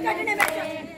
站着那边去